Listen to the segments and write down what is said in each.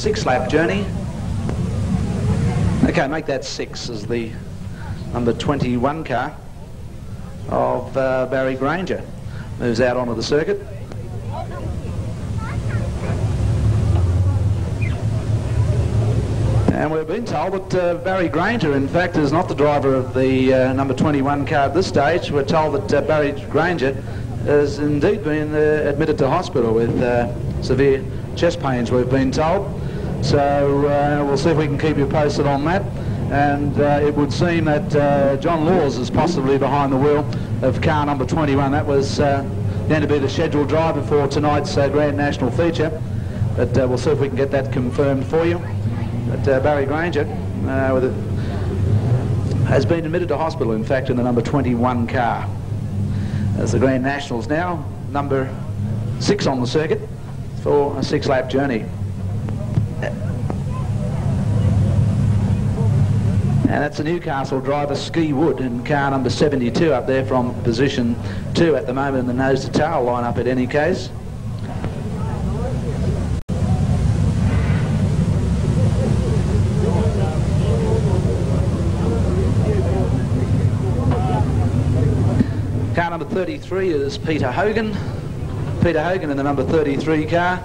six-lap journey. Okay, make that six as the number 21 car of uh, Barry Granger. Moves out onto the circuit. And we've been told that uh, Barry Granger, in fact, is not the driver of the uh, number 21 car at this stage. We're told that uh, Barry Granger has indeed been uh, admitted to hospital with uh, severe chest pains, we've been told. So uh, we'll see if we can keep you posted on that. And it would seem that John Laws is possibly behind the wheel of car number 21. That was going to be the scheduled driver for tonight's Grand National feature. But we'll see if we can get that confirmed for you. But uh, Barry Granger uh, a, has been admitted to hospital, in fact, in the number 21 car. As the Grand Nationals now, number six on the circuit for a six-lap journey. And that's the Newcastle driver, Ski Wood, in car number 72 up there from position two at the moment in the nose-to-tail lineup at any case. Car number 33 is Peter Hogan. Peter Hogan in the number 33 car.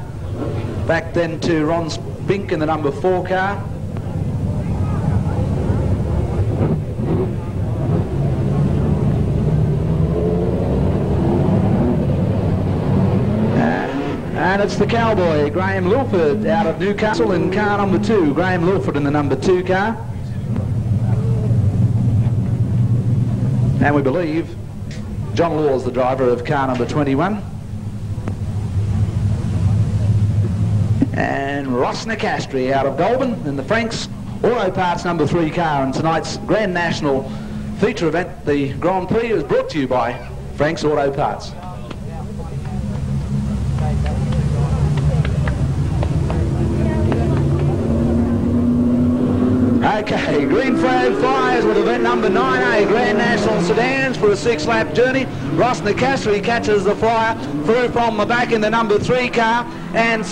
Back then to Ron Spink in the number 4 car. And it's the cowboy, Graham Lilford, out of Newcastle in car number two. Graham Lilford in the number two car. And we believe John Law is the driver of car number 21. Ross Nicastri out of Goulburn in the Franks Auto Parts number three car. And tonight's Grand National feature event, the Grand Prix, is brought to you by Franks Auto Parts. Okay, green flag flies with event number 9A, Grand National Sedans for a six-lap journey. Ross Nicastri catches the flyer through from the back in the number three car and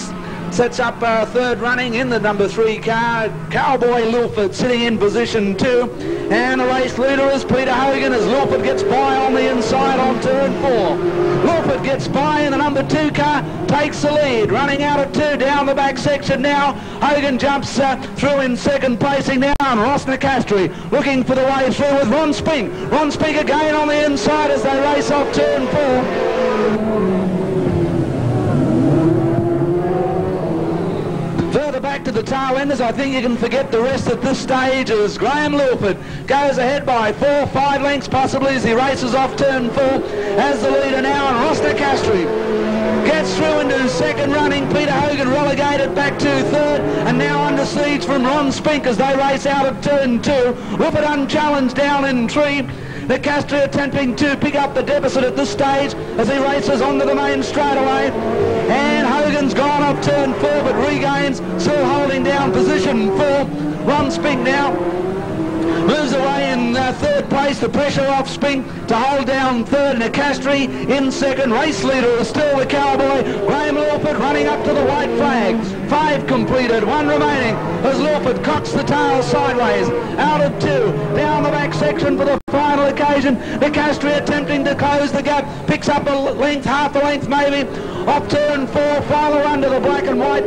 sets up a third running in the number three car. Cowboy Lilford sitting in position two. And the race leader is Peter Hogan as Lilford gets by on the inside on turn four. Lilford gets by in the number two car, takes the lead, running out of two down the back section now. Hogan jumps uh, through in second placing now, and Ross Nicastri looking for the way through with Ron Spink. Ron Spink again on the inside as they race off turn four. back to the tail enders. I think you can forget the rest at this stage as Graham Lilford goes ahead by four, five lengths possibly as he races off turn four as the leader now and Ross Nicastri gets through into second running. Peter Hogan relegated back to third and now under siege from Ron Spink as they race out of turn two. Lilford unchallenged down in three. Nicastri attempting to pick up the deficit at this stage as he races onto the main straightaway. And Hogan's gone turn four but regains, still holding down position four. Ron Spink now moves away in uh, third place. The pressure off Spink to hold down third. Nicastri in second. Race leader is still the cowboy. Graham Lawford running up to the white flag. Five completed, one remaining as Lawford cocks the tail sideways. Out of two, down the back section for the final occasion. Nicastri attempting to close the gap. Picks up a length, half a length maybe. Off turn four, final under the black and white.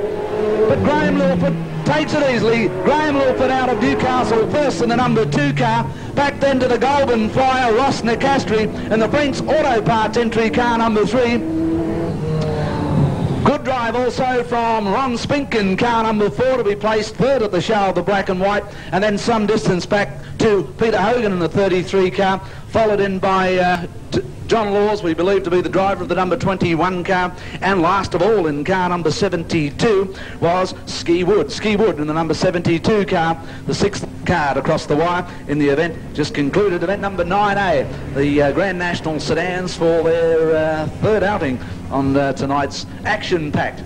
But Graham Lilford takes it easily. Graham Lilford out of Newcastle first in the number two car. Back then to the Goulburn Flyer, Ross Nicastri, and the Franks Auto Parts entry car number three. Good drive also from Ron Spink in car number four to be placed third at the show of the black and white and then some distance back to Peter Hogan in the 33 car followed in by uh, John Laws, we believe to be the driver of the number 21 car. And last of all, in car number 72, was Ski Wood. Ski Wood in the number 72 car, the sixth card across the wire in the event just concluded. Event number 9A, the uh, Grand National Sedans for their uh, third outing on uh, tonight's action-packed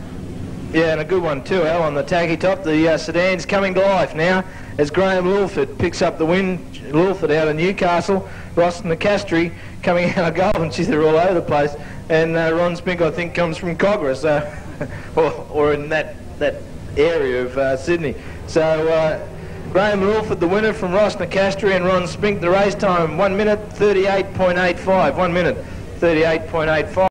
yeah, and a good one too, Al, on the tacky top. The uh, sedan's coming to life now as Graham Lilford picks up the win. Lilford out of Newcastle, Ross Nicastri coming out of goal, She's there all over the place. And uh, Ron Spink, I think, comes from Kogarah, so, or, or in that, that area of uh, Sydney. So uh, Graham Lilford, the winner from Ross Nicastri and Ron Spink, the race time, 1 minute 38.85, 1 minute 38.85.